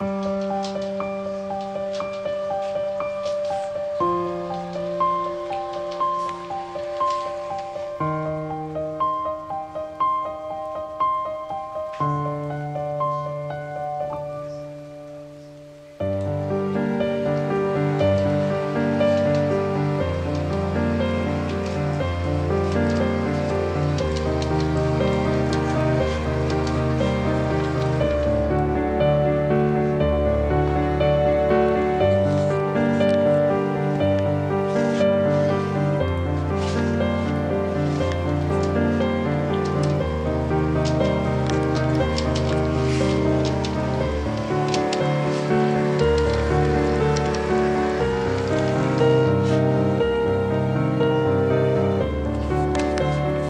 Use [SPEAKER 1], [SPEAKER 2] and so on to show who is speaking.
[SPEAKER 1] Música